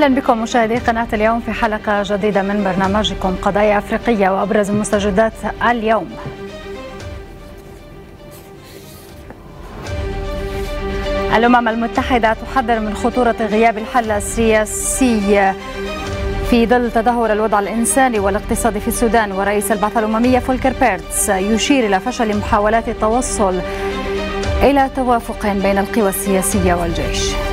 أهلا بكم مشاهدي قناة اليوم في حلقة جديدة من برنامجكم قضايا أفريقية وأبرز المستجدات اليوم. الأمم المتحدة تحذر من خطورة غياب الحل السياسي في ظل تدهور الوضع الإنساني والاقتصادي في السودان ورئيس البعثة الأممية فولكر بيرتس يشير إلى فشل محاولات التوصل إلى توافق بين القوى السياسية والجيش.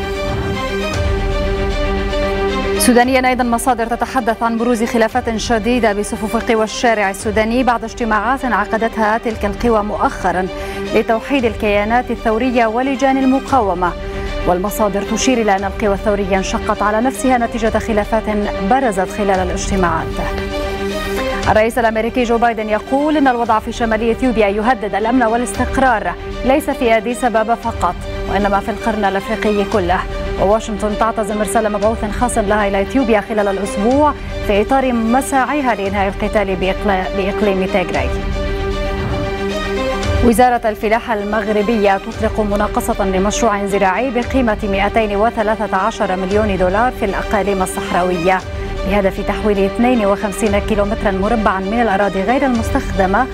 سودانيا أيضا مصادر تتحدث عن بروز خلافات شديدة بصفوف قوى الشارع السوداني بعد اجتماعات عقدتها تلك القوى مؤخرا لتوحيد الكيانات الثورية ولجان المقاومة والمصادر تشير إلى أن القوى الثورية انشقت على نفسها نتيجة خلافات برزت خلال الاجتماعات. الرئيس الأمريكي جو بايدن يقول إن الوضع في شمال إثيوبيا يهدد الأمن والاستقرار ليس في اديس ابابا فقط وإنما في القرن الأفريقي كله وواشنطن تعتزم ارسال مبعوث خاص لها إلى إثيوبيا خلال الأسبوع في إطار مساعيها لإنهاء القتال بإقليم تيغراي. وزارة الفلاحة المغربية تطلق مناقصة لمشروع زراعي بقيمة 213 مليون دولار في الأقاليم الصحراوية بهدف تحويل 52 كيلومترا مربعا من الأراضي غير المستخدمة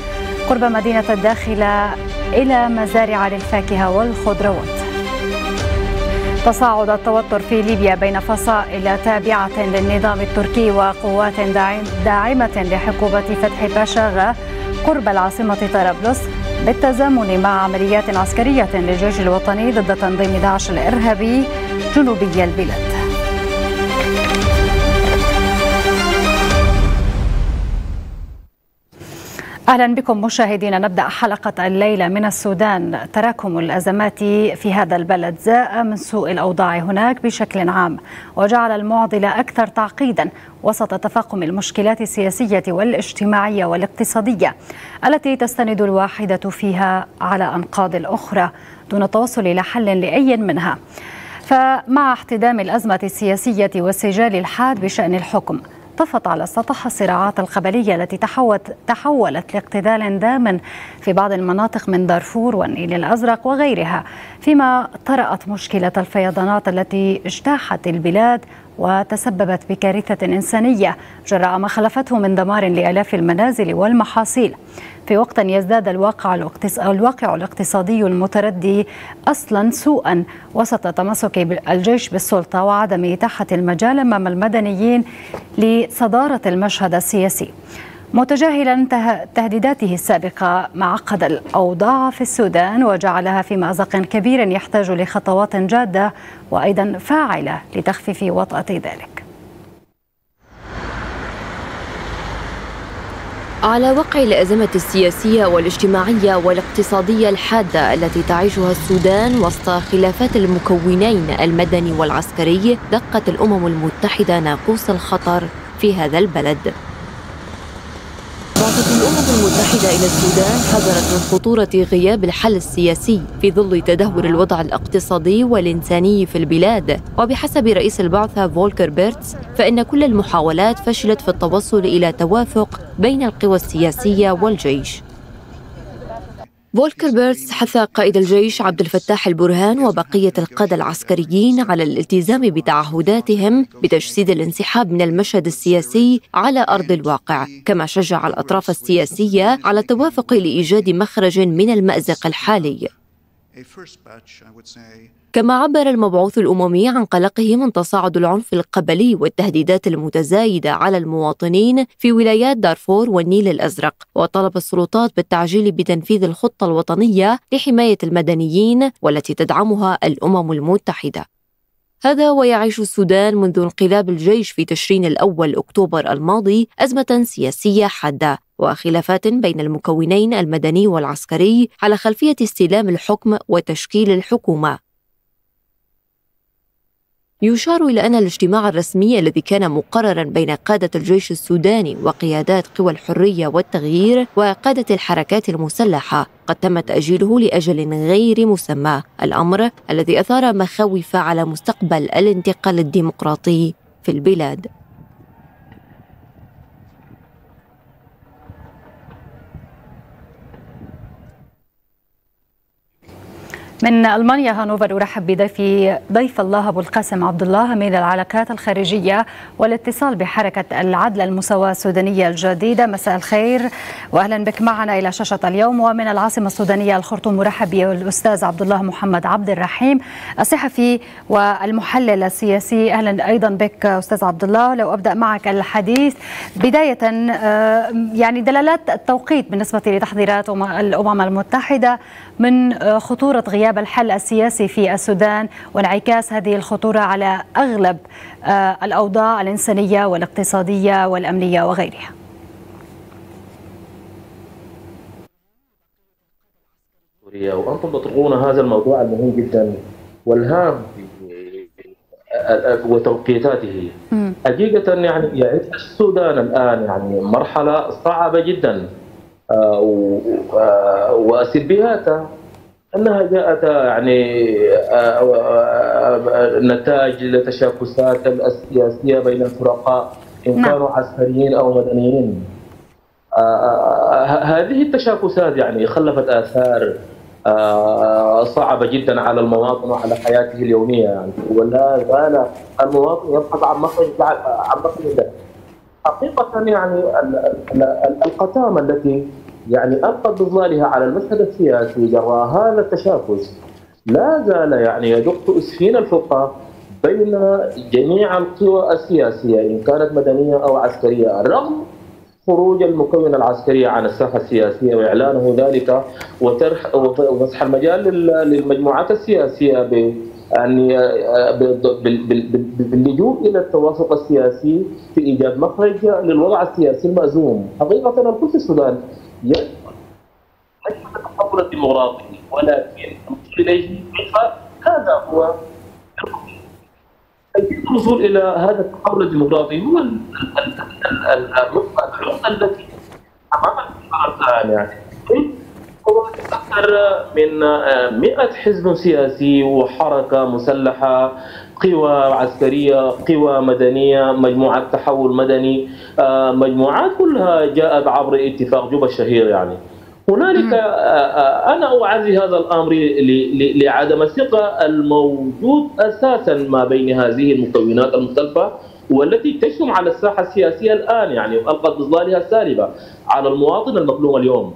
قرب مدينة الداخلة إلى مزارع للفاكهة والخضروات تصاعد التوتر في ليبيا بين فصائل تابعة للنظام التركي وقوات داعمة لحكومة فتح باشاغا قرب العاصمة طرابلس بالتزامن مع عمليات عسكرية للجيش الوطني ضد تنظيم داعش الإرهابي جنوبي البلاد. أهلا بكم مشاهدينا. نبدأ حلقة الليلة من السودان. تراكم الأزمات في هذا البلد زاء من سوء الأوضاع هناك بشكل عام وجعل المعضلة أكثر تعقيدا وسط تفاقم المشكلات السياسية والاجتماعية والاقتصادية التي تستند الواحدة فيها على أنقاض الأخرى دون التوصل إلى حل لأي منها. فمع احتدام الأزمة السياسية والسجال الحاد بشأن الحكم طفت على السطح الصراعات القبلية التي تحولت, تحولت لاقتتال دام في بعض المناطق من دارفور والنيل الأزرق وغيرها فيما طرأت مشكلة الفيضانات التي اجتاحت البلاد وتسببت بكارثة إنسانية جراء ما خلفته من دمار لآلاف المنازل والمحاصيل. في وقت يزداد الواقع الواقع الاقتصادي المتردي أصلا سوءا وسط تمسك الجيش بالسلطة وعدم إتاحة المجال أمام المدنيين لصدارة المشهد السياسي. متجاهلا تهديداته السابقة ما عقد الأوضاع في السودان وجعلها في مأزق كبير يحتاج لخطوات جادة وأيضا فاعلة لتخفيف وطأة ذلك. على وقع الأزمة السياسية والاجتماعية والاقتصادية الحادة التي تعيشها السودان وسط خلافات المكونين المدني والعسكري دقت الأمم المتحدة ناقوس الخطر في هذا البلد. المتحدة إلى السودان حذرت من خطورة غياب الحل السياسي في ظل تدهور الوضع الاقتصادي والإنساني في البلاد. وبحسب رئيس البعثة فولكر بيرتس فإن كل المحاولات فشلت في التوصل إلى توافق بين القوى السياسية والجيش. فولكر بيرتس حث قائد الجيش عبد الفتاح البرهان وبقية القادة العسكريين على الالتزام بتعهداتهم بتجسيد الانسحاب من المشهد السياسي على أرض الواقع كما شجع الأطراف السياسية على التوافق لإيجاد مخرج من المأزق الحالي. كما عبر المبعوث الأممي عن قلقه من تصاعد العنف القبلي والتهديدات المتزايدة على المواطنين في ولايات دارفور والنيل الأزرق. وطلب السلطات بالتعجيل بتنفيذ الخطة الوطنية لحماية المدنيين والتي تدعمها الأمم المتحدة. هذا ويعيش السودان منذ انقلاب الجيش في تشرين الأول أكتوبر الماضي أزمة سياسية حادة. وخلافات بين المكونين المدني والعسكري على خلفية استلام الحكم وتشكيل الحكومة. يشار إلى أن الاجتماع الرسمي الذي كان مقررا بين قادة الجيش السوداني وقيادات قوى الحرية والتغيير وقادة الحركات المسلحة قد تم تأجيله لأجل غير مسمى. الأمر الذي أثار مخاوف على مستقبل الانتقال الديمقراطي في البلاد. من ألمانيا هانوفر أرحب بضيفي ضيف الله أبو القاسم عبد الله امين العلاقات الخارجية والاتصال بحركة العدل المساواة السودانية الجديدة. مساء الخير واهلا بك معنا إلى شاشة اليوم. ومن العاصمة السودانية الخرطوم مرحب بالأستاذ عبد الله محمد عبد الرحيم الصحفي والمحلل السياسي. أهلا أيضا بك أستاذ عبد الله. لو أبدأ معك الحديث بداية يعني دلالات التوقيت بالنسبة لتحضيرات الأمم المتحدة. من خطورة غياب غياب الحل السياسي في السودان وانعكاس هذه الخطورة على أغلب الأوضاع الإنسانية والاقتصادية والأمنية وغيرها. وأنتم تطرقون هذا الموضوع المهم جدا والهام وتوقيتاته. حقيقة يعني يعيش السودان الآن يعني مرحلة صعبة جدا. وسلبياتها أنها جاءت يعني نتاج لتشاكسات السياسية بين الفرقاء إن كانوا عسكريين أو مدنيين. هذه التشاكسات يعني خلفت آثار صعبة جدا على المواطن وعلى حياته اليومية يعني. ولا زال المواطن يبحث عن مخرج عن مخرج حقيقة يعني القتامة التي يعني ألقت بظلالها على المشهد السياسي جراء هذا التشاكس. لا زال يعني يدق إسفين الفقه بين جميع القوى السياسية إن كانت مدنية أو عسكرية رغم خروج المكون العسكري عن الساحة السياسية وإعلانه ذلك وترح وفتح المجال للمجموعات السياسية بان باللجوء إلى التوافق السياسي في إيجاد مخرج للوضع السياسي المأزوم، حقيقة الكل في السودان يجب التحول الديمقراطي ولكن الوصول إليه كيف؟ هذا هو الوصول إلى هذا التحول الديمقراطي هو النقطة التي امام الان يعني هو أكثر من 100 حزب سياسي وحركة مسلحة قوى عسكرية قوى مدنية مجموعات تحول مدني مجموعات كلها جاءت عبر اتفاق جوبا الشهير يعني هنالك أنا أعزي هذا الأمر لعدم الثقة الموجود أساسا ما بين هذه المكونات المختلفة والتي تشتم على الساحة السياسية الآن يعني القت بظلالها السالبة على المواطن المظلوم اليوم.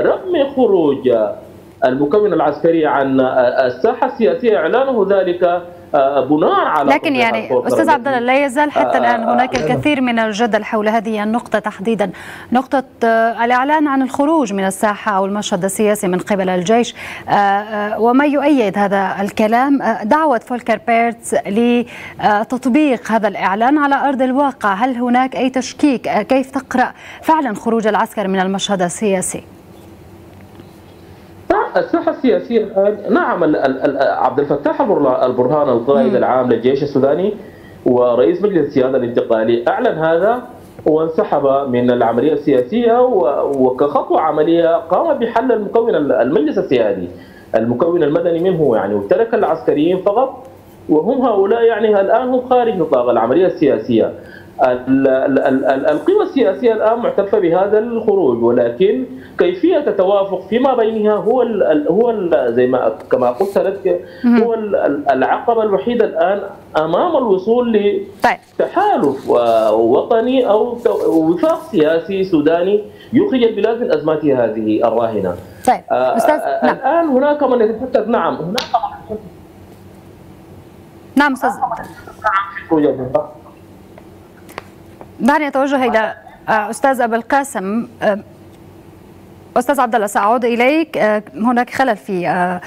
رغم خروج المكون العسكري عن الساحة السياسية إعلانه ذلك بناء على لكن يعني أستاذ عبد الله لا يزال حتى الآن هناك الكثير من الجدل حول هذه النقطة تحديدا. نقطة الإعلان عن الخروج من الساحة أو المشهد السياسي من قبل الجيش. وما يؤيد هذا الكلام دعوة فولكر بيرتس لتطبيق هذا الإعلان على أرض الواقع. هل هناك أي تشكيك؟ كيف تقرأ فعلا خروج العسكر من المشهد السياسي؟ الساحة السياسية الآن نعم عبد الفتاح البرهان القائد العام للجيش السوداني ورئيس مجلس السيادة الانتقالي أعلن هذا وانسحب من العملية السياسية وكخطوة عملية قام بحل المكون المجلس السيادي. المكون المدني منه يعني وترك العسكريين فقط وهم هؤلاء يعني الآن هم خارج نطاق العملية السياسية. القوى السياسية الآن معترفة بهذا الخروج ولكن كيفية التوافق فيما بينها هو ال هو ال زي ما كما قلت لك هو العقبة الوحيدة الآن أمام الوصول لتحالف وطني أو وفاق سياسي سوداني يخرج البلاد من أزماتها هذه الراهنة. طيب. أستاذ نعم. الآن هناك من يتحدث نعم. هناك من نعم أستاذ. نعم دعني أتوجه إلى أستاذ أبو القاسم أستاذ عبد الله ساعود إليك. هناك خلل في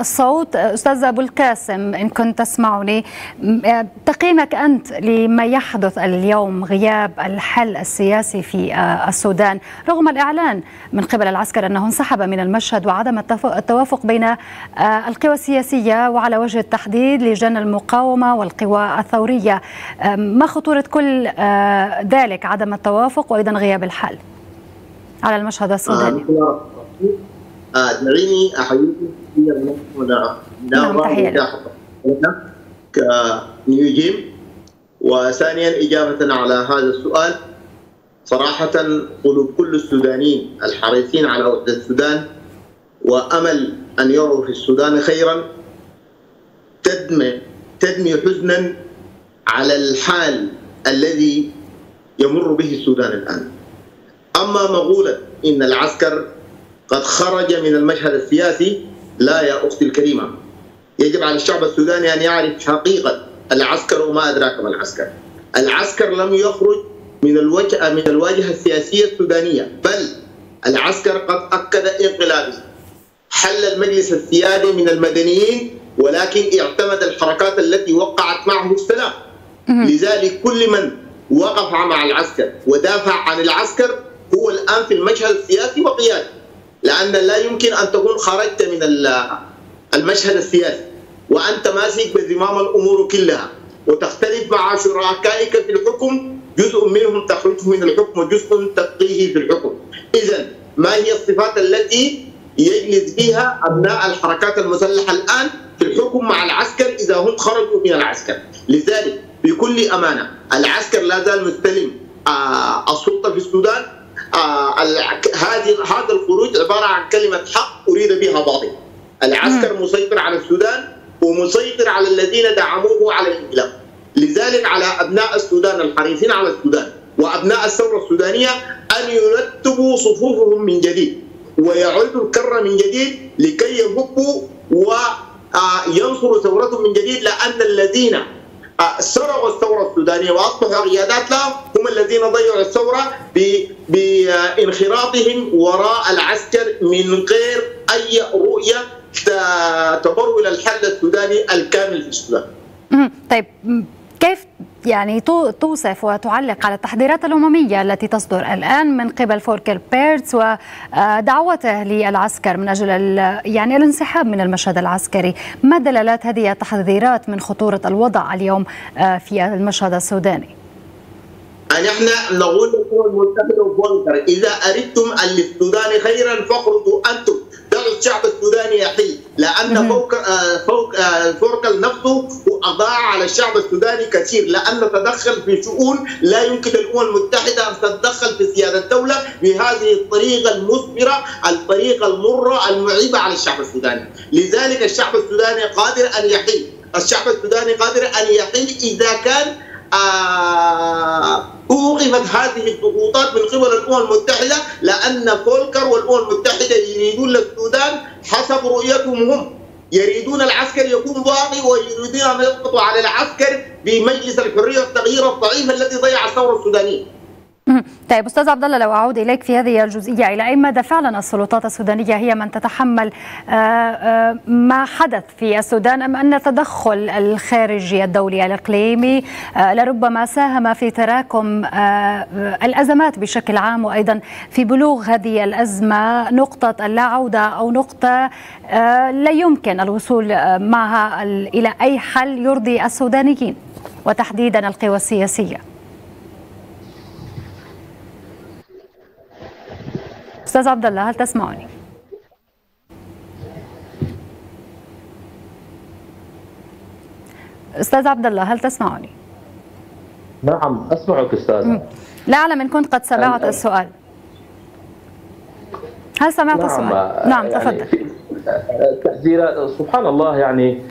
الصوت. أستاذ أبو القاسم إن كنت تسمعني تقييمك أنت لما يحدث اليوم غياب الحل السياسي في السودان رغم الإعلان من قبل العسكر أنه انسحب من المشهد وعدم التوافق بين القوى السياسية وعلى وجه التحديد لجان المقاومة والقوى الثورية. ما خطورة كل ذلك عدم التوافق وأيضا غياب الحل؟ على المشهد السوداني آه دعيني احييكم نعم كنيو جيم وثانيا اجابه على هذا السؤال صراحة قلوب كل السودانيين الحريصين على وحده السودان وامل أن يروا في السودان خيرا تدمي تدمي حزنا على الحال الذي يمر به السودان الآن أما مقولة إن العسكر قد خرج من المشهد السياسي لا يا أختي الكريمة. يجب على الشعب السوداني أن يعرف حقيقة العسكر وما أدراك ما العسكر. العسكر لم يخرج من الوجه من الواجهة السياسية السودانية بل العسكر قد أكد انقلابه. حل المجلس السيادي من المدنيين ولكن اعتمد الحركات التي وقعت معه السلام لذلك كل من وقف مع العسكر ودافع عن العسكر هو الآن في المشهد السياسي وقيادي لأن لا يمكن أن تكون خرجت من المشهد السياسي وأنت ماسك بزمام الأمور كلها وتختلف مع شركائك في الحكم جزء منهم تخرجه من الحكم وجزء تبقيه في الحكم. إذا ما هي الصفات التي يجلس بها أبناء الحركات المسلحة الآن في الحكم مع العسكر إذا هم خرجوا من العسكر؟ لذلك بكل أمانة العسكر لا زال مستلم آه السلطة في السودان هذه هذا الخروج عبارة عن كلمة حق أريد بها باطل. العسكر مسيطر على السودان ومسيطر على الذين دعموه على الانقلاب. لذلك على أبناء السودان الحريصين على السودان وأبناء الثورة السودانية أن يرتبوا صفوفهم من جديد ويعودوا الكرة من جديد لكي يهبوا وينصروا ثورتهم من جديد لأن الذين سرقوا الثورة السودانية وأصبحوا قيادات لها هم الذين ضيعوا الثورة بانخراطهم وراء العسكر من غير أي رؤية تبر إلى الحل السوداني الكامل في السودان. طيب كيف يعني توصف وتعلق على التحذيرات الأممية التي تصدر الآن من قبل فولكر بيرتس ودعوته للعسكر من أجل يعني الانسحاب من المشهد العسكري. ما دلالات هذه التحذيرات من خطورة الوضع اليوم في المشهد السوداني؟ نحن نقول للأمم المتحدة وفولكر إذا أردتم للسودان خيرا فاخرجوا أنتم دعوا الشعب السوداني يحل لأن فوق فوق فوركل نفسه أضاع على الشعب السوداني كثير لأن تدخل في شؤون لا يمكن الأمم المتحدة أن تتدخل في سيادة الدولة بهذه الطريقة المثمرة الطريقة المرة المعيبة على الشعب السوداني. لذلك الشعب السوداني قادر أن يحل الشعب السوداني قادر أن يحل إذا كان آه أوقفت هذه الضغوطات من قبل الأمم المتحدة لأن فولكر والأمم المتحدة يريدون للسودان حسب رؤيتهم هم. يريدون العسكر يكون باقي ويريدون أن يضغطوا على العسكر بمجلس الحرية والتغيير الضعيف الذي ضيع الثورة السودانية. طيب أستاذ عبد الله لو أعود إليك في هذه الجزئية إلى أي مدى فعلا السلطات السودانية هي من تتحمل ما حدث في السودان أم أن التدخل الخارجي الدولي الإقليمي لربما ساهم في تراكم الأزمات بشكل عام وأيضا في بلوغ هذه الأزمة نقطة اللا عوده أو نقطة لا يمكن الوصول معها إلى أي حل يرضي السودانيين وتحديدا القوى السياسية. أستاذ عبد الله هل تسمعني؟ أستاذ عبد الله هل تسمعني؟ نعم أسمعك أستاذ لا أعلم إن كنت قد سمعت السؤال هل سمعت نعم السؤال؟ نعم تفضل تحذيرات سبحان الله يعني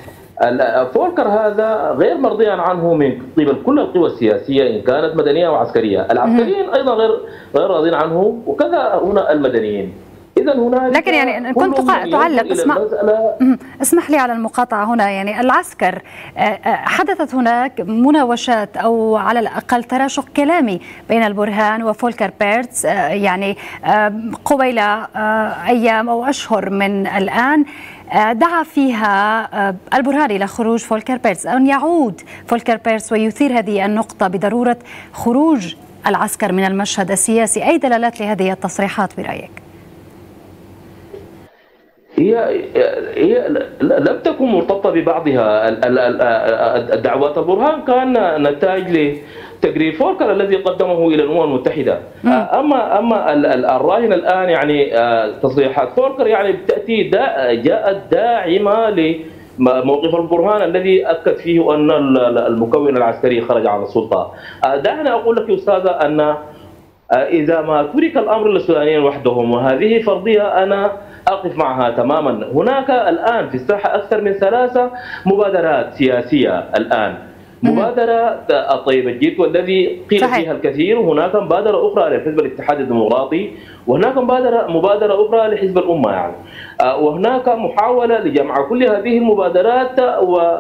فولكر هذا غير مرضيا عنه من قبل كل القوى السياسية إن كانت مدنية أو عسكرية، العسكريين أيضا غير غير راضين عنه وكذا هنا المدنيين. اذا هناك لكن يعني إن كنت تعلق اسمح لي على المقاطعة هنا. يعني العسكر حدثت هناك مناوشات أو على الأقل تراشق كلامي بين البرهان وفولكر بيرتس يعني قبيل أيام أو أشهر من الآن. دعا فيها البرهان إلى خروج فولكر بيرتس ان يعود فولكر بيرتس ويثير هذه النقطه بضروره خروج العسكر من المشهد السياسي اي دلالات لهذه التصريحات برايك هي هي لم تكن مرتبطه ببعضها الدعوات البرهان كان نتاج لتقرير فولكر الذي قدمه إلى الأمم المتحدة. اما أما الراهن الآن يعني تصريحات فولكر يعني تاتي جاءت داعمة لموقف البرهان الذي اكد فيه أن المكون العسكري خرج عن السلطة. دعني أقول لك يا أستاذة أن إذا ما ترك الأمر للسودانيين وحدهم وهذه فرضية أنا أقف معها تماما. هناك الآن في الساحة أكثر من ثلاثة مبادرات سياسية الآن. مبادرة الطيبة الجد والذي قيل صحيح. فيها الكثير وهناك مبادرة أخرى لحزب الاتحاد الديمقراطي وهناك مبادرة مبادرة أخرى لحزب الأمة يعني وهناك محاولة لجمع كل هذه المبادرات و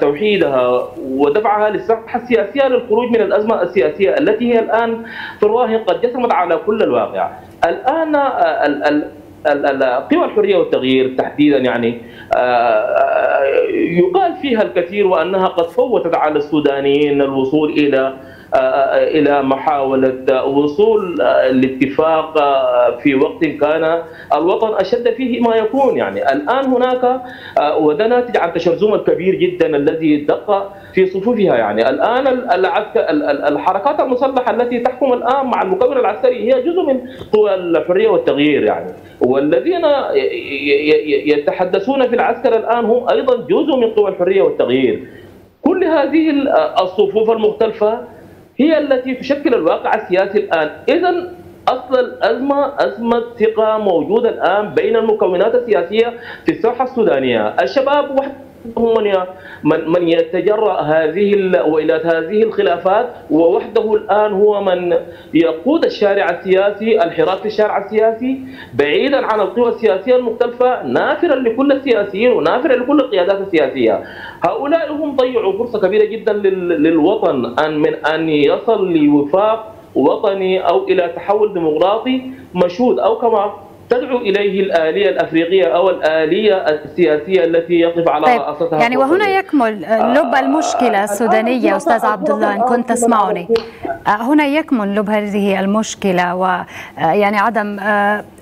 توحيدها ودفعها للساحه السياسيه للخروج من الأزمة السياسية التي هي الآن في الراهن قد جسمت على كل الواقع. الآن قوى الحرية والتغيير تحديدا يعني يقال فيها الكثير وأنها قد فوتت على السودانيين الوصول إلى إلى محاولة وصول الاتفاق في وقت كان الوطن أشد فيه ما يكون. يعني الآن هناك وده ناتج عن تشرذم الكبير جدا الذي دق في صفوفها. يعني الآن الحركات المسلحة التي تحكم الآن مع المكون العسكري هي جزء من قوى الحرية والتغيير. يعني والذين يتحدثون في العسكر الآن هم أيضا جزء من قوى الحرية والتغيير. كل هذه الصفوف المختلفة هي التي تشكل الواقع السياسي الآن. إذا أصل الأزمة أزمة ثقة موجودة الآن بين المكونات السياسية في الساحة السودانية. الشباب من من من يتجرأ هذه وإلى هذه الخلافات ووحده الآن هو من يقود الشارع السياسي الحراك في الشارع السياسي بعيدا عن القوى السياسية المختلفة نافرا لكل السياسيين ونافرا لكل القيادات السياسية. هؤلاء هم ضيعوا فرصة كبيرة جدا للوطن أن من أن يصل لوفاق وطني أو إلى تحول ديمقراطي مشهود أو كما تدعو إليه الآلية الأفريقية أو الآلية السياسية التي يقف على طيب رأستها يعني وهنا يكمل لب المشكلة السودانية أستاذ عبد الله إن كنت تسمعني. هنا يكمن لب هذه المشكلة ويعني عدم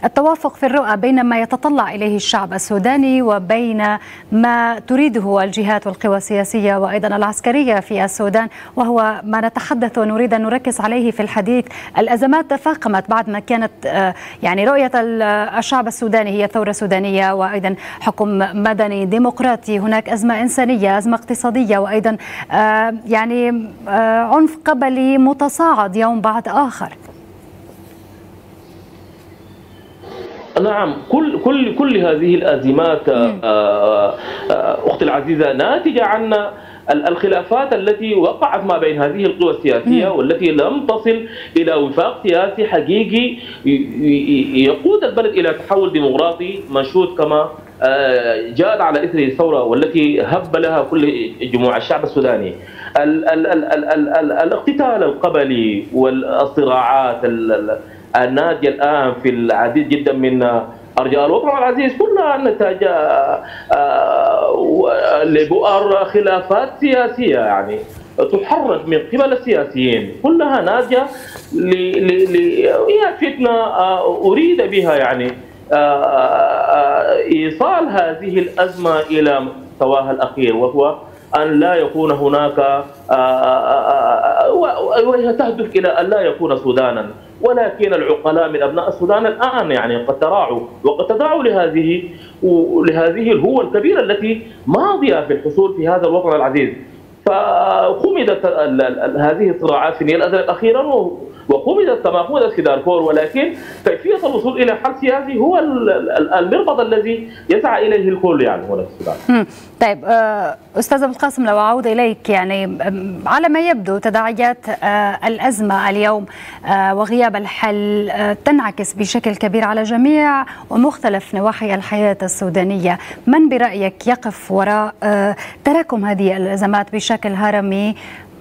التوافق في الرؤى بين ما يتطلع إليه الشعب السوداني وبين ما تريده الجهات والقوى السياسيه وأيضا العسكرية في السودان وهو ما نتحدث ونريد أن نركز عليه في الحديث. الأزمات تفاقمت بعد ما كانت يعني رؤية الشعب السوداني هي ثورة سودانية وأيضا حكم مدني ديمقراطي. هناك أزمة إنسانية أزمة اقتصادية وأيضا يعني عنف قبلي متصاعد يوم بعد آخر. نعم كل كل كل هذه الأزمات أختي العزيزة ناتجة عن الخلافات التي وقعت ما بين هذه القوى السياسية والتي لم تصل إلى وفاق سياسي حقيقي يقود البلد إلى تحول ديمقراطي. مشهود كما جاءت على إثر الثورة والتي هب لها كل جموع الشعب السوداني. ال ال ال ال ال ال الاقتتال القبلي والصراعات الناتجه الآن في العديد جدا من ارجاء الوطن العزيز كلها نتاج لبؤر خلافات سياسية يعني تحرك من قبل السياسيين. كلها ناتجة ل هي فتنة أريد بها يعني إيصال هذه الأزمة إلى مستواها الأخير وهو أن لا يكون هناك وهي تهدف إلى أن لا يكون سودانا. ولكن العقلاء من أبناء السودان الآن يعني قد تراعوا وقد تداعوا لهذه لهذه الهوه الكبيرة التي ماضية في الحصول في هذا الوطن العزيز. فخمدت هذه الصراعات في النيل الأزرق أخيرا قمدت في دارفور ولكن كيفية الوصول إلى حل سياسي هو المربط الذي يسعى إليه الكل يعني هنا في السودان. طيب أستاذ أبو القاسم لو أعود إليك يعني على ما يبدو تداعيات الأزمة اليوم وغياب الحل تنعكس بشكل كبير على جميع ومختلف نواحي الحياة السودانية، من برأيك يقف وراء تراكم هذه الأزمات بشكل هرمي؟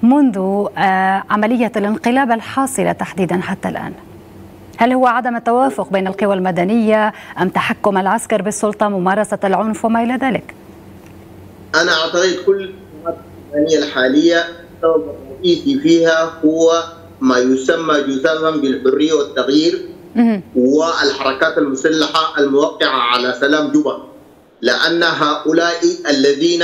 منذ عملية الانقلاب الحاصلة تحديدا حتى الآن. هل هو عدم التوافق بين القوى المدنية أم تحكم العسكر بالسلطة ممارسة العنف وما إلى ذلك؟ أنا أعتقد كل المدنية الحالية السبب الرئيسي فيها هو ما يسمى جزافا بالحرية والتغيير والحركات المسلحة الموقعة على سلام جوبا لأن هؤلاء الذين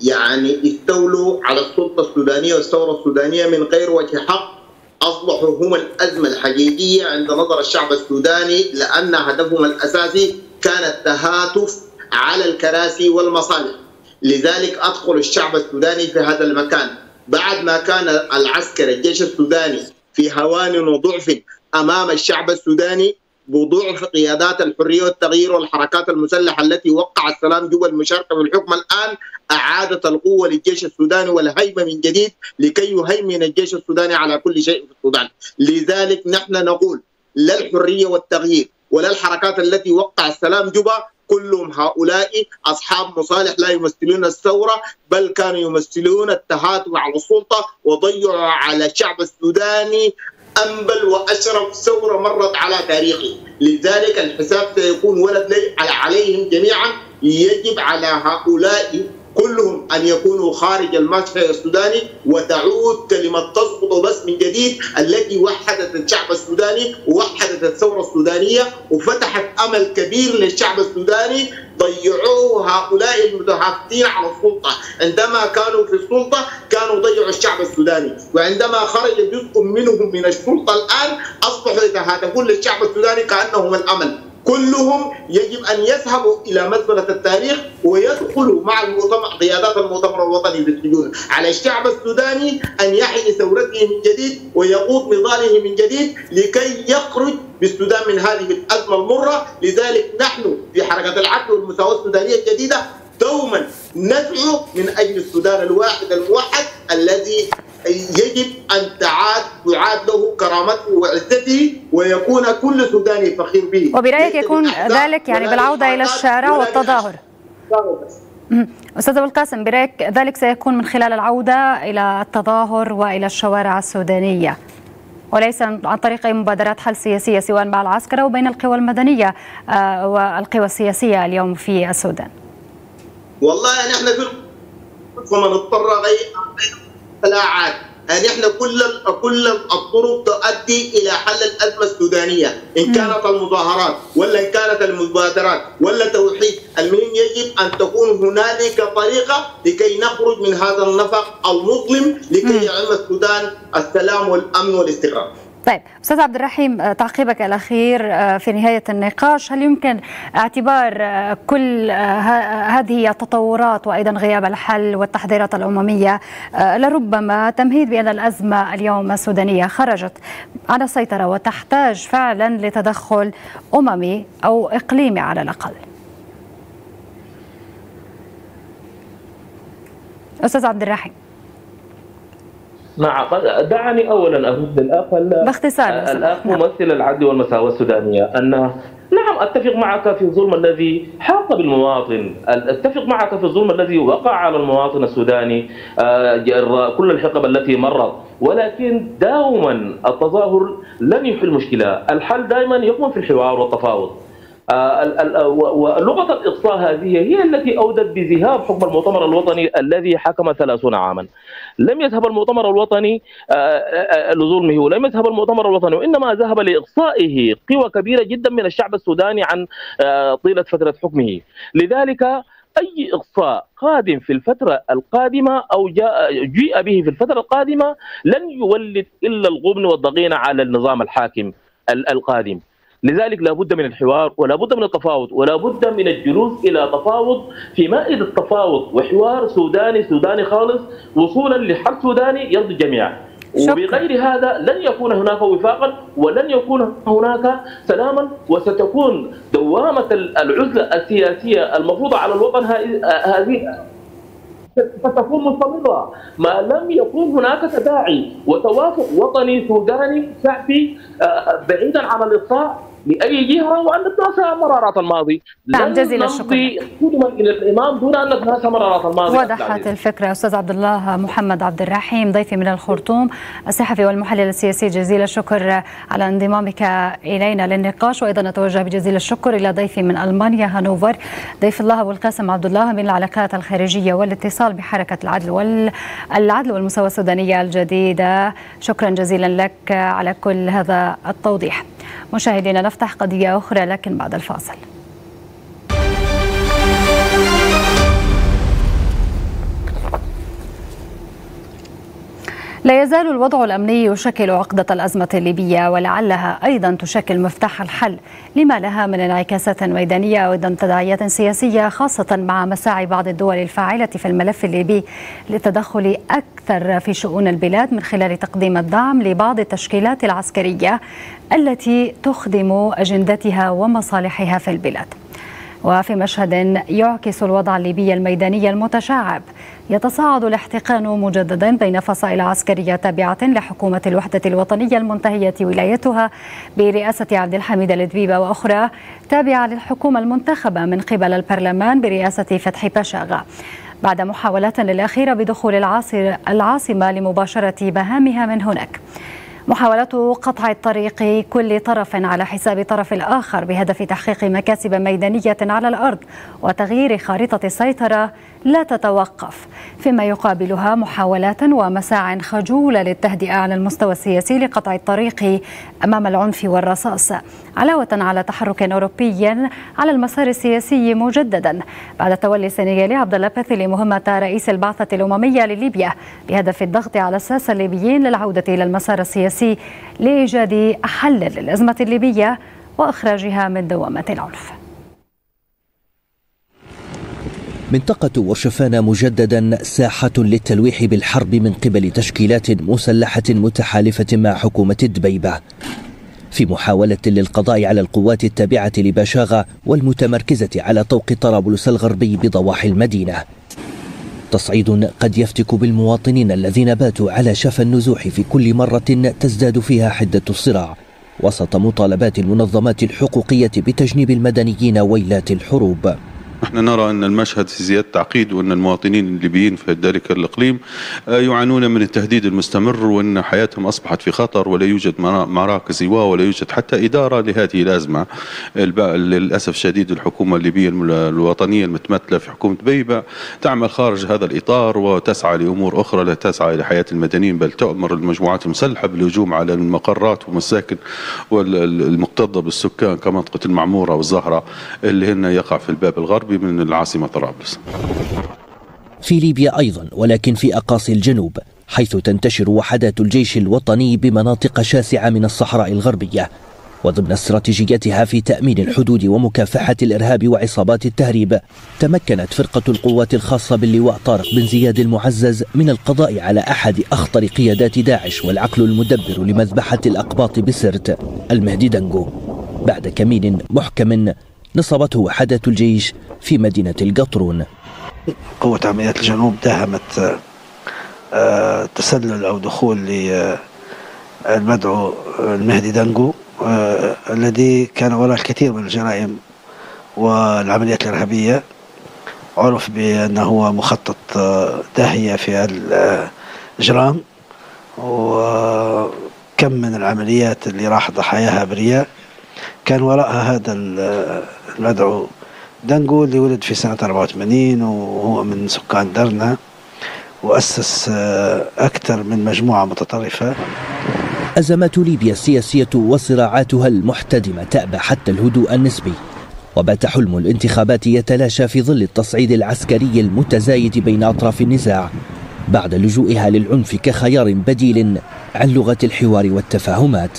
يعني استولوا على السلطة السودانية والثورة السودانية من غير وجه حق. أصبحوا هم الأزمة الحقيقية عند نظر الشعب السوداني لأن هدفهم الأساسي كان التهاتف على الكراسي والمصالح. لذلك أدخل الشعب السوداني في هذا المكان. بعد ما كان العسكر الجيش السوداني في هوان وضعف أمام الشعب السوداني بضعف قيادات الحرية والتغيير والحركات المسلحة التي وقع السلام جوا المشاركه في الحكم الآن أعادت القوة للجيش السوداني والهيمة من جديد لكي يهيمن الجيش السوداني على كل شيء في السودان، لذلك نحن نقول لا الحرية والتغيير ولا الحركات التي وقع السلام جبا كلهم هؤلاء أصحاب مصالح لا يمثلون الثورة بل كانوا يمثلون التهاتم على السلطة وضيعوا على الشعب السوداني أنبل واشرف ثوره مرت على تاريخه، لذلك الحساب سيكون ولد عليهم جميعا. يجب على هؤلاء كلهم أن يكونوا خارج المشهد السوداني وتعود كلمة تسقط بس من جديد التي وحدت الشعب السوداني ووحدت الثورة السودانية وفتحت أمل كبير للشعب السوداني. ضيعوه هؤلاء المتهافتين على السلطة، عندما كانوا في السلطة كانوا ضيعوا الشعب السوداني، وعندما خرج جزء منهم من السلطة الآن أصبحوا يتهاتفون للشعب السوداني كأنهم الأمل، كلهم يجب أن يذهبوا إلى مزبله التاريخ ويدخلوا مع المؤتمر قيادات المؤتمر الوطني في السجون على الشعب السوداني أن يحيي ثورته من جديد ويقود نضاله من جديد لكي يخرج بالسودان من هذه الأزمة المرة. لذلك نحن في حركة العدل والمساواة السودانية الجديدة دوما ندعو من أجل السودان الواحد الموحد الذي يجب أن تعاد تعاد له كرامته وعزته ويكون كل سوداني فخير به. وبرأيك يكون ذلك يعني بالعودة إلى الشارع والتظاهر. أستاذ أبو القاسم برأيك ذلك سيكون من خلال العودة إلى التظاهر وإلى الشوارع السودانية؟ وليس عن طريق أي مبادرات حل سياسية سواء مع العسكر أو بين القوى المدنية والقوى السياسية اليوم في السودان. والله نحن في فمن اضطر غير خلاعات يعني إحنا كل كل الطرق تؤدي إلى حل الأزمة السودانية. إن كانت المظاهرات ولا إن كانت المبادرات ولا توحيد المهم يجب أن تكون هنالك طريقة لكي نخرج من هذا النفق المظلم لكي يعم السودان السلام والأمن والاستقرار. طيب أستاذ عبد الرحيم تعقيبك الاخير في نهاية النقاش. هل يمكن اعتبار كل هذه التطورات وأيضا غياب الحل والتحذيرات الامميه لربما تمهيد بأن الأزمة اليوم السودانية خرجت عن السيطرة وتحتاج فعلا لتدخل أممي أو إقليمي على الأقل؟ أستاذ عبد الرحيم. نعم دعني اولا أرد الأخ باختصار الأخ ممثل العدل والمساواة السودانية ان نعم أتفق معك في الظلم الذي حاق بالمواطن، أتفق معك في الظلم الذي وقع على المواطن السوداني كل الحقب التي مرت، ولكن دائما التظاهر لن يحل المشكلة، الحل دائما يكمن في الحوار والتفاوض. ولغة الاقصاء هذه هي التي أودت بذهاب حكم المؤتمر الوطني الذي حكم 30 عاما. لم يذهب المؤتمر الوطني لظلمه ولم يذهب المؤتمر الوطني وإنما ذهب لإقصائه قوى كبيرة جدا من الشعب السوداني عن طيلة فترة حكمه. لذلك أي إقصاء قادم في الفترة القادمة أو جاء جيء به في الفترة القادمة لن يولد إلا الغبن والضغينة على النظام الحاكم القادم. لذلك لا بد من الحوار ولا بد من التفاوض ولا بد من الجلوس إلى تفاوض في مائدة التفاوض وحوار سوداني سوداني خالص وصولا لحل سوداني يرضي الجميع. وبغير هذا لن يكون هناك وفاقا ولن يكون هناك سلاما وستكون دوامة العزلة السياسية المفروضة على الوطن هذه ستكون مستمرة. ما لم يكن هناك تداعي وتوافق وطني سوداني شعبي بعيدا عن الإقصاء لاي جهة وأن نتناسى مرارات الماضي. نعم جزيل الشكر. قدما إلى الإمام دون أن نتناسى مرارات الماضي. وضحت الفكرة أستاذ عبد الله محمد عبد الرحيم ضيفي من الخرطوم الصحفي والمحلل السياسي جزيل الشكر على انضمامك إلينا للنقاش. وأيضا نتوجه بجزيل الشكر إلى ضيفي من ألمانيا هانوفر. ضيف الله أبو القاسم عبد الله من العلاقات الخارجية والاتصال بحركة العدل والعدل والمساواة السودانية الجديدة. شكرا جزيلا لك على كل هذا التوضيح. مشاهدينا نفتح قضية أخرى لكن بعد الفاصل. لا يزال الوضع الأمني يشكل عقدة الأزمة الليبية ولعلها أيضا تشكل مفتاح الحل. لما لها من انعكاسات ميدانية وأيضا تداعيات سياسية خاصة مع مساعي بعض الدول الفاعلة في الملف الليبي للتدخل أكثر في شؤون البلاد من خلال تقديم الدعم لبعض التشكيلات العسكرية. التي تخدم أجندتها ومصالحها في البلاد. وفي مشهد يعكس الوضع الليبي الميداني المتشعب يتصاعد الاحتقان مجددا بين فصائل عسكرية تابعة لحكومة الوحدة الوطنية المنتهية ولايتها برئاسة عبد الحميد الدبيبة وأخرى تابعة للحكومة المنتخبة من قبل البرلمان برئاسة فتحي بشاغة. بعد محاولات للأخيرة بدخول العاصمة لمباشرة مهامها من هناك. محاولة قطع الطريق كل طرف على حساب طرف الآخر بهدف تحقيق مكاسب ميدانية على الأرض وتغيير خارطة السيطرة لا تتوقف فيما يقابلها محاولات ومساع خجولة للتهدئة على المستوى السياسي لقطع الطريق أمام العنف والرصاص علاوة على تحرك أوروبي على المسار السياسي مجددا. بعد تولي السنغالي عبد الله لمهمة رئيس البعثة الأممية لليبيا بهدف الضغط على الساسة الليبيين للعودة إلى المسار السياسي لإيجاد حل للأزمة الليبية وإخراجها من دوامة العنف. منطقة ورشفان مجددا ساحة للتلويح بالحرب من قبل تشكيلات مسلحة متحالفة مع حكومة الدبيبة. في محاولة للقضاء على القوات التابعة لبشاغة والمتمركزة على طوق طرابلس الغربي بضواحي المدينة. تصعيد قد يفتك بالمواطنين الذين باتوا على شفا النزوح في كل مرة تزداد فيها حدة الصراع. وسط مطالبات المنظمات الحقوقية بتجنيب المدنيين ويلات الحروب. نحن نرى أن المشهد في زيادة تعقيد وأن المواطنين الليبيين في ذلك الإقليم آه، يعانون من التهديد المستمر وأن حياتهم أصبحت في خطر ولا يوجد مراكز إيواء ولا يوجد حتى إدارة لهذه الأزمة. للأسف الشديد الحكومة الليبية الوطنية المتمثلة في حكومة بيبة تعمل خارج هذا الإطار وتسعى لأمور أخرى لا تسعى إلى حياة المدنيين بل تؤمر المجموعات المسلحة بالهجوم على المقرات والمساكن والمكتظة بالسكان كمنطقة المعمورة والزهرة اللي هن يقع في الباب الغربي. الغربي من العاصمة طرابلس. في ليبيا أيضا ولكن في أقاصي الجنوب حيث تنتشر وحدات الجيش الوطني بمناطق شاسعة من الصحراء الغربية وضمن استراتيجيتها في تأمين الحدود ومكافحة الإرهاب وعصابات التهريب تمكنت فرقة القوات الخاصة باللواء طارق بن زياد المعزز من القضاء على أحد أخطر قيادات داعش والعقل المدبر لمذبحة الأقباط بسرت المهدي دنجو بعد كمين محكم نصبته وحدة الجيش في مدينة القطرون. قوة عمليات الجنوب داهمت آه، تسلل أو دخول للمدعو المهدي دنجو آه، الذي كان وراء الكثير من الجرائم والعمليات الإرهابية. عرف بأنه هو مخطط آه، داهية في الإجرام وكم من العمليات اللي راح ضحاياها برياء. كان وراءها هذا المدعو دانجو اللي ولد في سنة 84 وهو من سكان درنا وأسس آه، أكثر من مجموعة متطرفة. أزمات ليبيا السياسية وصراعاتها المحتدمة تأبى حتى الهدوء النسبي وبات حلم الانتخابات يتلاشى في ظل التصعيد العسكري المتزايد بين أطراف النزاع بعد لجوئها للعنف كخيار بديل عن لغة الحوار والتفاهمات.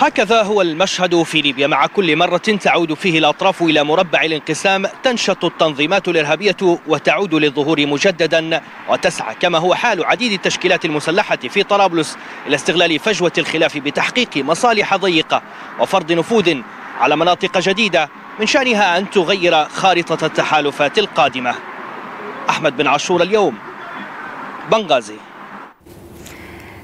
هكذا هو المشهد في ليبيا. مع كل مرة تعود فيه الأطراف إلى مربع الانقسام تنشط التنظيمات الإرهابية وتعود للظهور مجددا وتسعى كما هو حال عديد التشكيلات المسلحة في طرابلس إلى استغلال فجوة الخلاف بتحقيق مصالح ضيقة وفرض نفوذ على مناطق جديدة من شأنها أن تغير خارطة التحالفات القادمة. أحمد بن عاشور اليوم بنغازي.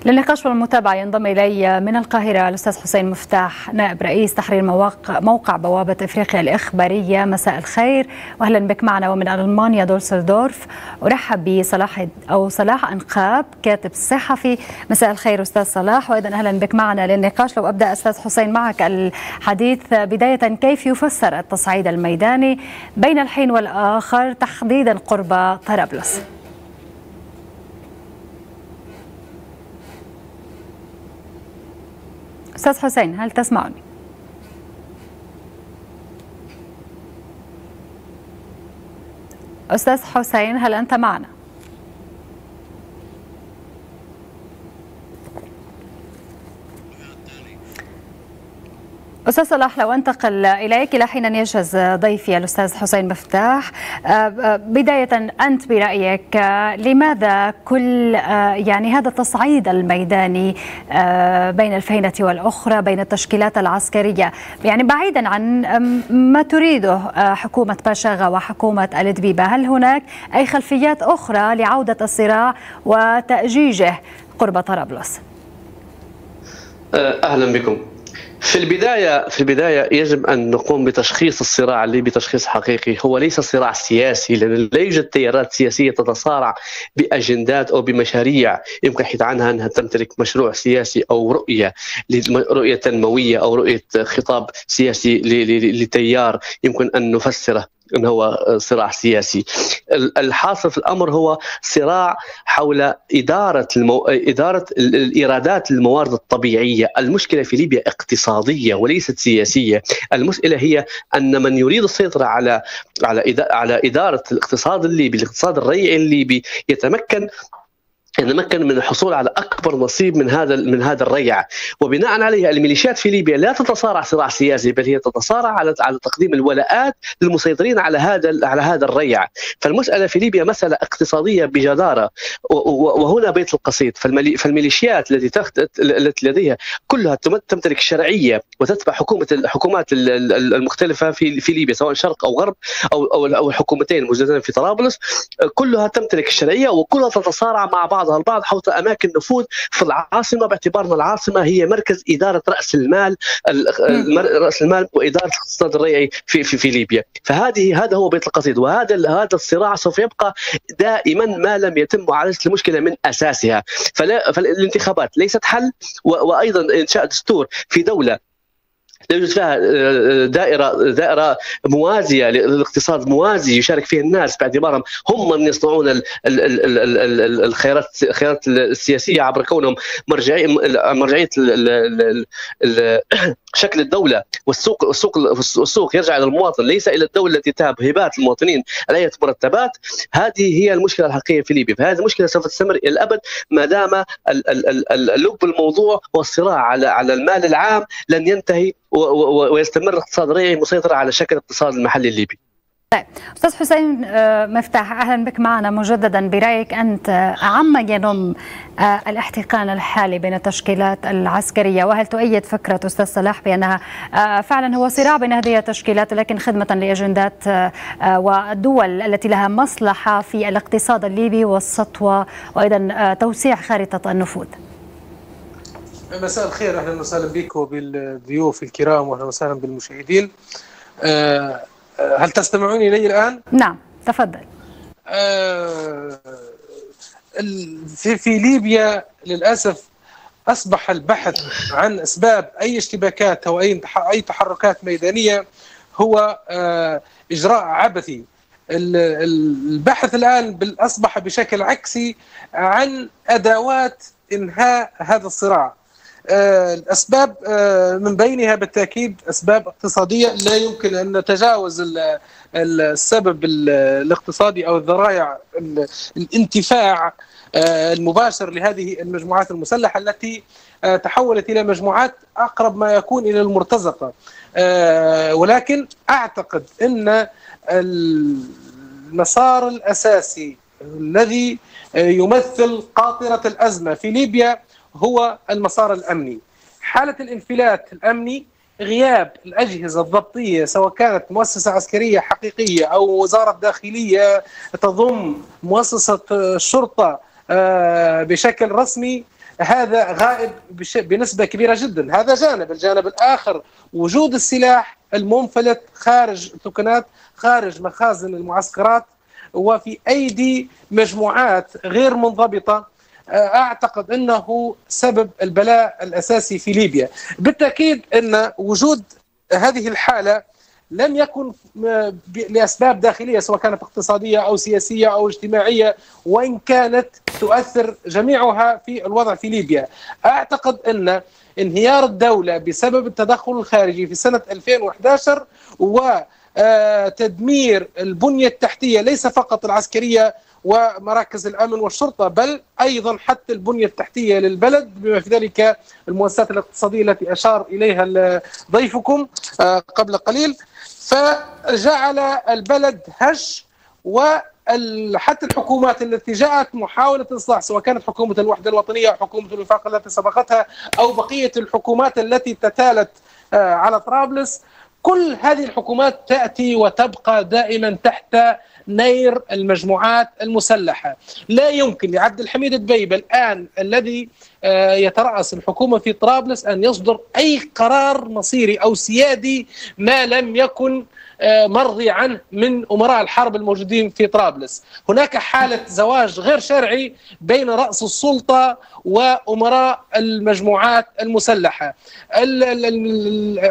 للنقاش والمتابعة ينضم إلي من القاهرة الأستاذ حسين مفتاح نائب رئيس تحرير مواقع موقع بوابة إفريقيا الإخبارية. مساء الخير. وأهلا بك معنا ومن ألمانيا دولسلدورف أرحب بصلاح أو صلاح أنقاب كاتب صحفي. مساء الخير أستاذ صلاح. وأيضا أهلا بك معنا للنقاش. لو أبدأ أستاذ حسين معك الحديث. بداية كيف يفسر التصعيد الميداني بين الحين والآخر تحديدا قرب طرابلس؟ أستاذ حسين هل تسمعني؟ أستاذ حسين هل أنت معنا؟ أستاذ صلاح لو أنتقل إليك إلى حين يجهز ضيفي الأستاذ حسين مفتاح آه، آه، بداية أنت برأيك آه، لماذا كل يعني هذا التصعيد الميداني بين الفينة والأخرى بين التشكيلات العسكرية يعني بعيدا عن ما تريده حكومة باشاغا وحكومة الدبيبة هل هناك أي خلفيات أخرى لعودة الصراع وتأجيجه قرب طرابلس؟ أهلا بكم في البداية في البداية يجب أن نقوم بتشخيص الصراع الليبي تشخيص حقيقي. هو ليس صراع سياسي لأن لا يوجد تيارات سياسية تتصارع بأجندات أو بمشاريع. يمكن الحديث عنها أنها تمتلك مشروع سياسي أو رؤية رؤية تنموية أو رؤية خطاب سياسي لتيار. يمكن أن نفسره. انه هو صراع سياسي. الحاصل في الأمر هو صراع حول إدارة المو... إدارة الإيرادات الموارد الطبيعية. المشكلة في ليبيا اقتصادية وليست سياسية. المساله هي أن من يريد السيطرة على على على إدارة الاقتصاد الليبي الاقتصاد الريعي الليبي يتمكن يتمكن من الحصول على أكبر نصيب من هذا من هذا الريع. وبناء عليه الميليشيات في ليبيا لا تتصارع صراع سياسي بل هي تتصارع على على تقديم الولاءات للمسيطرين على هذا على هذا الريع. فالمسألة في ليبيا مسألة اقتصادية بجدارة. وهنا بيت القصيد. فالميليشيات التي التي لديها كلها تمتلك شرعية وتتبع حكومة الحكومات المختلفة في في ليبيا سواء شرق أو غرب أو أو الحكومتين الموجودتين في طرابلس. كلها تمتلك الشرعية وكلها تتصارع مع بعض بعضها البعض حول أماكن نفوذ في العاصمة باعتبار ان العاصمة هي مركز إدارة رأس المال رأس المال وإدارة الاقتصاد الريعي في في في ليبيا. فهذه هذا هو بيت القصيد. وهذا هذا الصراع سوف يبقى دائما ما لم يتم معالجه المشكلة من أساسها. فلا فالانتخابات ليست حل وأيضا إنشاء دستور في دولة يوجد فيها آه، دائره دائره موازيه للاقتصاد موازي يشارك فيه الناس باعتبارهم هم من يصنعون الخيارات الخيارات السياسيه عبر كونهم مرجعيه مرجعيه شكل الدولة والسوق السوق السوق يرجع إلى المواطن ليس إلى الدولة التي تهب هبات المواطنين على مرتبات هذه هي المشكلة الحقيقيه في ليبيا فهذه المشكلة سوف تستمر إلى الابد ما دام لب الموضوع والصراع على على المال العام لن ينتهي ويستمر الاقتصاد الريعي مسيطر على شكل الاقتصاد المحلي الليبي. طيب أستاذ حسين آه، مفتاح أهلا بك معنا. مجددا برأيك أنت عما ينم آه، الاحتقان الحالي بين التشكيلات العسكرية؟ وهل تؤيد فكرة أستاذ صلاح بأنها آه، فعلا هو صراع بين هذه التشكيلات لكن خدمة لأجندات والدول التي لها مصلحة في الاقتصاد الليبي والسطوة وأيضا توسيع خارطة النفوذ؟ مساء الخير. أهلا وسهلا بكم بالضيوف الكرام واهلا وسهلا بالمشاهدين. أه هل تستمعون إلي الآن؟ نعم تفضل. أه في في ليبيا للأسف أصبح البحث عن أسباب أي اشتباكات أو أي أي تحركات ميدانية هو أه إجراء عبثي. البحث الآن أصبح بشكل عكسي عن أدوات إنهاء هذا الصراع. آه، الأسباب آه، من بينها بالتأكيد أسباب اقتصادية لا يمكن أن نتجاوز السبب الاقتصادي أو الذرائع الانتفاع آه، المباشر لهذه المجموعات المسلحة التي تحولت إلى مجموعات أقرب ما يكون إلى المرتزقة. ولكن أعتقد إن المسار الأساسي الذي يمثل قاطرة الأزمة في ليبيا هو المسار الأمني. حالة الانفلات الأمني غياب الأجهزة الضبطية سواء كانت مؤسسة عسكرية حقيقية أو وزارة داخلية تضم مؤسسة الشرطة آه، بشكل رسمي هذا غائب بنسبة كبيرة جدا. هذا جانب الجانب الآخر وجود السلاح المنفلت خارج التكنات خارج مخازن المعسكرات وفي أيدي مجموعات غير منضبطة أعتقد إنه سبب البلاء الأساسي في ليبيا بالتأكيد إن وجود هذه الحالة لم يكن لأسباب داخلية سواء كانت اقتصادية أو سياسية أو اجتماعية وإن كانت تؤثر جميعها في الوضع في ليبيا. أعتقد إن انهيار الدولة بسبب التدخل الخارجي في سنة 2011 و تدمير البنية التحتية ليس فقط العسكرية ومراكز الأمن والشرطة بل أيضا حتى البنية التحتية للبلد بما في ذلك المؤسسات الاقتصادية التي أشار إليها ضيفكم آه، قبل قليل. فجعل البلد هش و حتى الحكومات التي جاءت محاولة إصلاح سواء كانت حكومة الوحدة الوطنية أو حكومة الوفاق التي سبقتها أو بقية الحكومات التي تتالت آه، على طرابلس. كل هذه الحكومات تأتي وتبقى دائما تحت نير المجموعات المسلحة. لا يمكن لعبد الحميد الدبيبة الآن الذي آه، يترأس الحكومة في طرابلس أن يصدر أي قرار مصيري أو سيادي ما لم يكن مرضي عنه من أمراء الحرب الموجودين في طرابلس. هناك حالة زواج غير شرعي بين رأس السلطة وأمراء المجموعات المسلحة.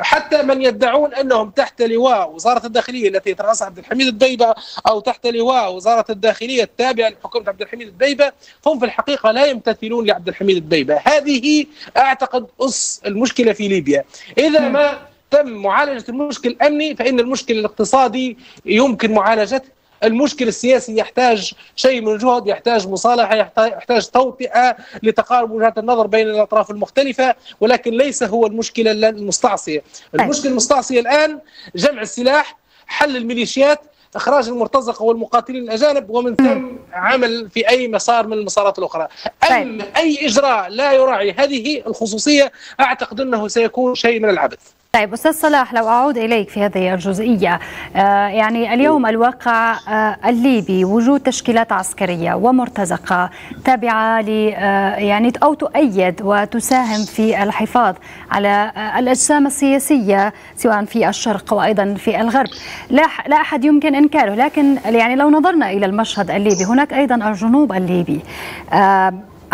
حتى من يدعون أنهم تحت لواء وزارة الداخلية التي يترأسها عبد الحميد الدبيبه أو تحت لواء وزارة الداخلية التابعة لحكومة عبد الحميد الدبيبه هم في الحقيقة لا يمتثلون لعبد الحميد الدبيبه هذه أعتقد أس المشكلة في ليبيا. إذا ما تم معالجة المشكل الأمني فإن المشكل الاقتصادي يمكن معالجته. المشكل السياسي يحتاج شيء من الجهد يحتاج مصالحة يحتاج توطئة لتقارب وجهات النظر بين الأطراف المختلفة ولكن ليس هو المشكلة المستعصية. المشكلة المستعصية الآن جمع السلاح حل الميليشيات إخراج المرتزقة والمقاتلين الأجانب ومن ثم عمل في أي مسار من المسارات الأخرى. اما أي إجراء لا يراعي هذه الخصوصية أعتقد أنه سيكون شيء من العبث. طيب أستاذ صلاح لو أعود إليك في هذه الجزئية آه يعني اليوم الواقع آه الليبي وجود تشكيلات عسكرية ومرتزقة تابعة ل آه يعني أو تؤيد وتساهم في الحفاظ على الأجسام السياسية سواء في الشرق وأيضا في الغرب. لا لا أحد يمكن إنكاره لكن يعني لو نظرنا إلى المشهد الليبي هناك أيضا الجنوب الليبي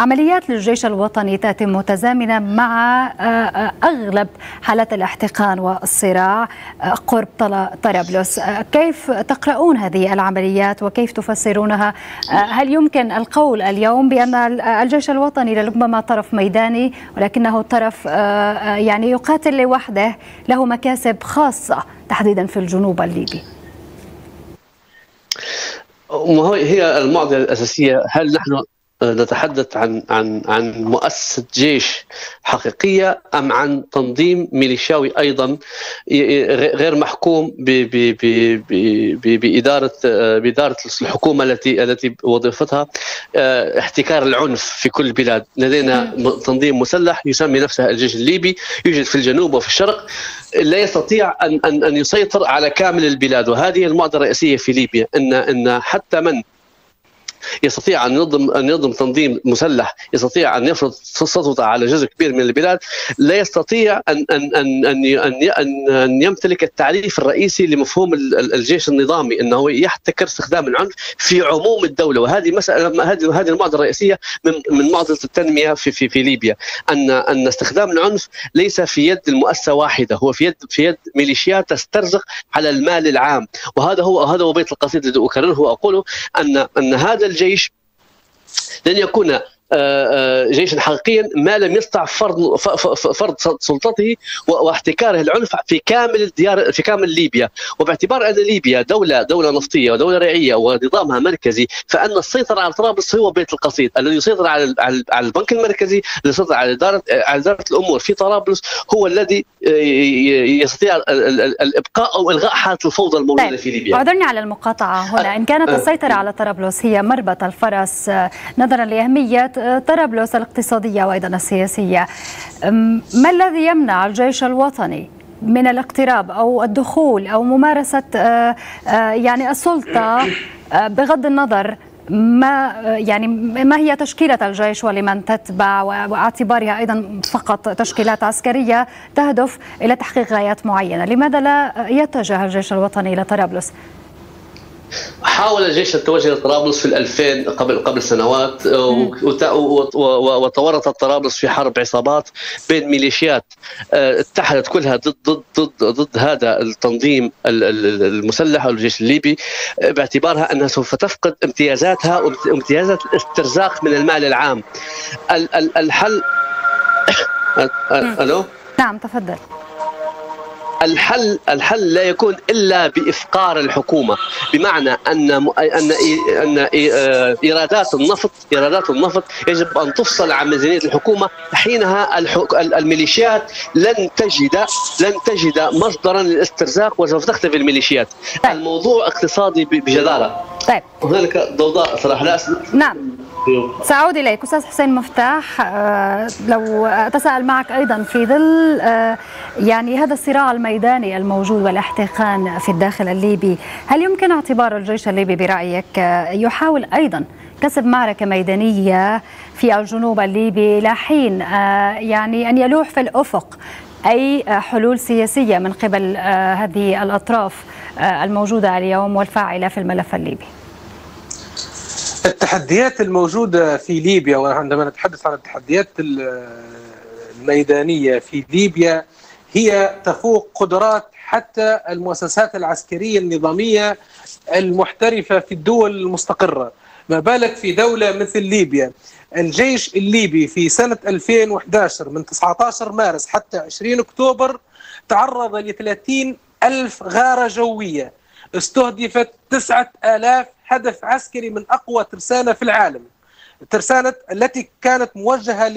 عمليات للجيش الوطني تأتي متزامنة مع آه، آه، أغلب حالات الاحتقان والصراع آه، قرب طرابلس. كيف تقرؤون هذه العمليات وكيف تفسرونها؟ هل يمكن القول اليوم بأن الجيش الوطني لربما طرف ميداني ولكنه طرف يعني يقاتل لوحده له مكاسب خاصة تحديدا في الجنوب الليبي؟ هي المعضلة الأساسية هل نحن نتحدث عن عن عن مؤسسة جيش حقيقية أم عن تنظيم ميليشياوي أيضا غير محكوم بإدارة بإدارة الحكومة التي التي وظيفتها آه، احتكار العنف في كل البلاد. لدينا تنظيم مسلح يسمي نفسه الجيش الليبي يوجد في الجنوب وفي الشرق. لا يستطيع ان ان أن يسيطر على كامل البلاد وهذه المعضلة الرئيسية في ليبيا. ان إن حتى من يستطيع أن ينظم أن ينظم تنظيم مسلح يستطيع أن يفرض سلطته على جزء كبير من البلاد لا يستطيع ان ان ان أن أن, أن يمتلك التعريف الرئيسي لمفهوم الجيش النظامي إنه يحتكر استخدام العنف في عموم الدولة. وهذه مساله هذه هذه المعضلة الرئيسية من من معضلة التنمية في في في ليبيا. ان أن استخدام العنف ليس في يد المؤسسة واحدة هو في يد في يد ميليشيات تسترزق على المال العام. وهذا هو هذا هو بيت القصيد الذي أكرره وأقوله ان أن هذا الجيش لن يكون جيشا حقيقيا ما لم يستطع فرض فرض سلطته واحتكاره العنف في كامل الديار في كامل ليبيا وباعتبار أن ليبيا دولة دولة نفطية ودولة ريعية ونظامها مركزي فأن السيطرة على طرابلس هو بيت القصيد الذي يسيطر على على البنك المركزي الذي يسيطر على إدارة على إدارة الأمور في طرابلس هو الذي آه، يستطيع الإبقاء أو إلغاء حالة الفوضى الموجودة طيب. في ليبيا. اعذرني على المقاطعة هنا إن كانت السيطرة على طرابلس هي مربط الفرس نظرا لأهمية طرابلس الاقتصادية وأيضا السياسية. ما الذي يمنع الجيش الوطني من الاقتراب أو الدخول أو ممارسة آه، آه، يعني السلطة آه، بغض النظر ما يعني ما هي تشكيلة الجيش ولمن تتبع واعتبارها أيضا فقط تشكيلات عسكرية تهدف إلى تحقيق غايات معينة؟ لماذا لا يتجه الجيش الوطني إلى طرابلس؟ حاول الجيش التوجه لطرابلس في 2000 قبل قبل سنوات وتورطت طرابلس في حرب عصابات بين ميليشيات. آه، اتحدت كلها ضد ضد ضد ضد هذا التنظيم المسلح أو الجيش الليبي آه، باعتبارها أنها سوف تفقد امتيازاتها وامتيازات الاسترزاق من المال العام. الحل ألو؟ نعم تفضل. الحل الحل لا يكون إلا بإفقار الحكومة. بمعنى أن أن أن إيرادات النفط إيرادات النفط يجب أن تفصل عن ميزانية الحكومة حينها الميليشيات لن تجد لن تجد مصدرا للاسترزاق وسوف تختفي الميليشيات. طيب. الموضوع اقتصادي بجدارة. طيب. هنالك ضوضاء صراحة لا. نعم. سأعود إليك أستاذ حسين مفتاح. آه، لو أتساءل معك أيضا في ظل آه، يعني هذا الصراع الميداني الموجود والإحتقان في الداخل الليبي هل يمكن اعتبار الجيش الليبي برأيك؟ آه، يحاول أيضا كسب معركة ميدانية في الجنوب الليبي لا حين يعني أن يلوح في الأفق أي حلول سياسية من قبل هذه الأطراف الموجودة اليوم والفاعلة في الملف الليبي؟ التحديات الموجودة في ليبيا وعندما نتحدث عن التحديات الميدانية في ليبيا هي تفوق قدرات حتى المؤسسات العسكرية النظامية المحترفة في الدول المستقرة. ما بالك في دولة مثل ليبيا؟ الجيش الليبي في سنة 2011 من 19 مارس حتى 20 أكتوبر تعرض ل 30 ألف غارة جوية. استهدفت 9000 هدف عسكري من أقوى ترسانة في العالم. الترسانة التي كانت موجهة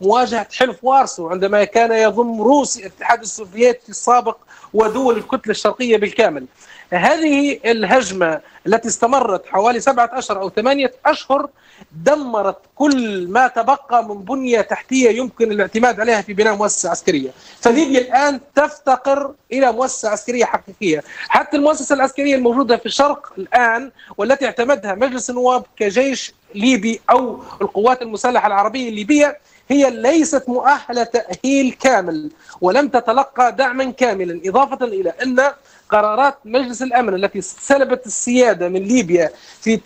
لمواجهة حلف وارسو عندما كان يضم روسيا الاتحاد السوفيتي السابق ودول الكتلة الشرقية بالكامل. هذه الهجمة التي استمرت حوالي سبعة أشهر أو ثمانية أشهر دمرت كل ما تبقى من بنية تحتية يمكن الاعتماد عليها في بناء مؤسسة عسكرية. فليبيا الآن تفتقر إلى مؤسسة عسكرية حقيقية. حتى المؤسسة العسكرية الموجودة في الشرق الآن والتي اعتمدها مجلس النواب كجيش ليبي أو القوات المسلحة العربية الليبية هي ليست مؤهلة تأهيل كامل ولم تتلقى دعما كاملا إضافة إلى أن قرارات مجلس الأمن التي سلبت السيادة من ليبيا في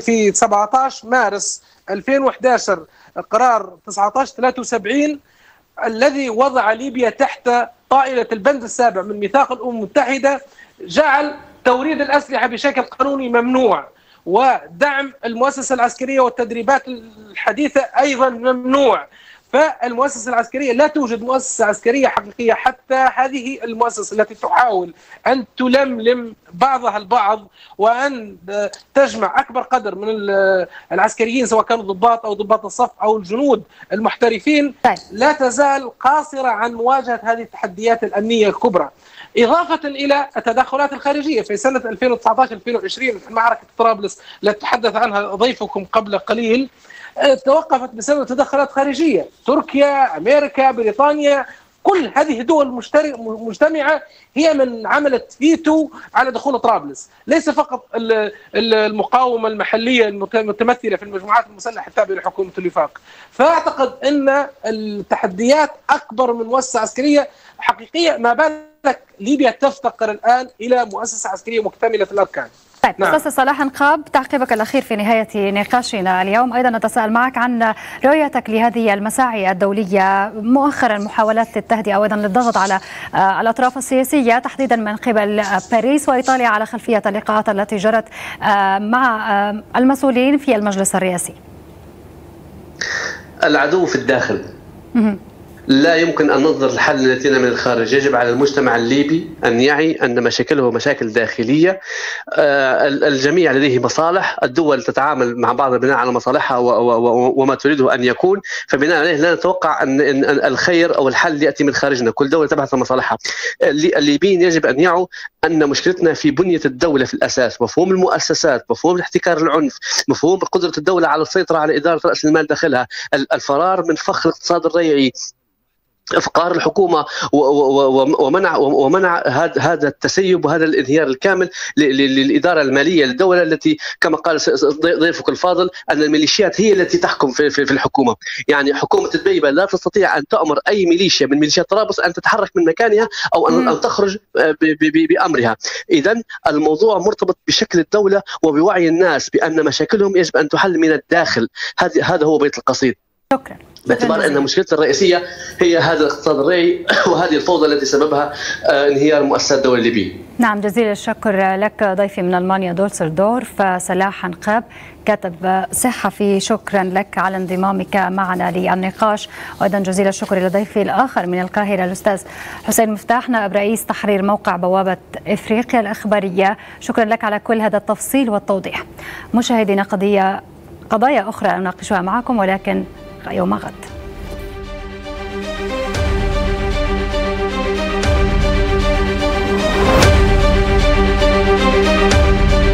في 17 مارس 2011 قرار 1973 الذي وضع ليبيا تحت طائلة البند السابع من ميثاق الأمم المتحدة جعل توريد الأسلحة بشكل قانوني ممنوع. ودعم المؤسسة العسكرية والتدريبات الحديثة أيضا ممنوع فالمؤسسة العسكرية لا توجد مؤسسة عسكرية حقيقية حتى هذه المؤسسة التي تحاول أن تلملم بعضها البعض وأن تجمع أكبر قدر من العسكريين سواء كانوا ضباط أو ضباط الصف أو الجنود المحترفين طيب. لا تزال قاصرة عن مواجهة هذه التحديات الأمنية الكبرى إضافة إلى التدخلات الخارجية. في سنة 2019-2020 معركة طرابلس التي تحدث عنها ضيفكم قبل قليل توقفت بسبب تدخلات خارجية. تركيا أمريكا بريطانيا كل هذه الدول مجتمعة هي من عملت فيتو على دخول طرابلس. ليس فقط المقاومة المحلية المتمثلة في المجموعات المسلحة التابعة لحكومة الوفاق. فأعتقد أن التحديات أكبر من مؤسسة عسكرية حقيقية ما بالك ليبيا تفتقر الآن إلى مؤسسة عسكرية مكتملة الأركان. طيب نعم. أستاذ صلاح نقاب تعقيبك الأخير في نهاية نقاشنا اليوم أيضا نتساءل معك عن رؤيتك لهذه المساعي الدولية مؤخرا محاولات للتهدئه وأيضا للضغط على آه، الأطراف السياسية تحديدا من قبل باريس وإيطاليا على خلفية اللقاءات التي جرت آه، مع آه، المسؤولين في المجلس الرئاسي. العدو في الداخل. لا يمكن أن ننظر الحل التي من الخارج. يجب على المجتمع الليبي أن يعي أن مشاكله مشاكل داخلية. آه، الجميع لديه مصالح. الدول تتعامل مع بعض بناء على مصالحها وما تريده أن يكون. فبناء عليه لا نتوقع أن الخير أو الحل يأتي من خارجنا. كل دولة تبحث عن مصالحها. الليبيين يجب أن يعوا أن مشكلتنا في بنية الدولة في الأساس. مفهوم المؤسسات مفهوم الاحتكار العنف مفهوم قدرة الدولة على السيطرة على إدارة رأس المال داخلها. الفرار من فخ الاقتصاد الريعي. إفقار الحكومة ومنع ومنع هذا التسيب وهذا الانهيار الكامل للإدارة المالية للدولة التي كما قال ضيفك الفاضل أن الميليشيات هي التي تحكم في, الحكومة، يعني حكومة الدبيبة لا تستطيع أن تأمر أي ميليشيا من ميليشيات طرابلس أن تتحرك من مكانها أو ان, تخرج آه، بأمرها، اذا الموضوع مرتبط بشكل الدولة وبوعي الناس بأن مشاكلهم يجب أن تحل من الداخل، هذا هو بيت القصيد. شكرا. باعتبار أن مشكلتنا الرئيسية هي هذا الاقتصاد الريعي وهذه الفوضى التي سببها انهيار مؤسسات الدولة الليبية. نعم جزيل الشكر لك ضيفي من ألمانيا دولسردورف سلاح نقاب كاتب صحفي شكرا لك على انضمامك معنا للنقاش. وأيضا جزيل الشكر لضيفي الآخر من القاهرة الأستاذ حسين مفتاح نائب رئيس تحرير موقع بوابة إفريقيا الإخبارية. شكرا لك على كل هذا التفصيل والتوضيح. مشاهدينا قضية قضايا أخرى اناقشها معكم ولكن يوم غد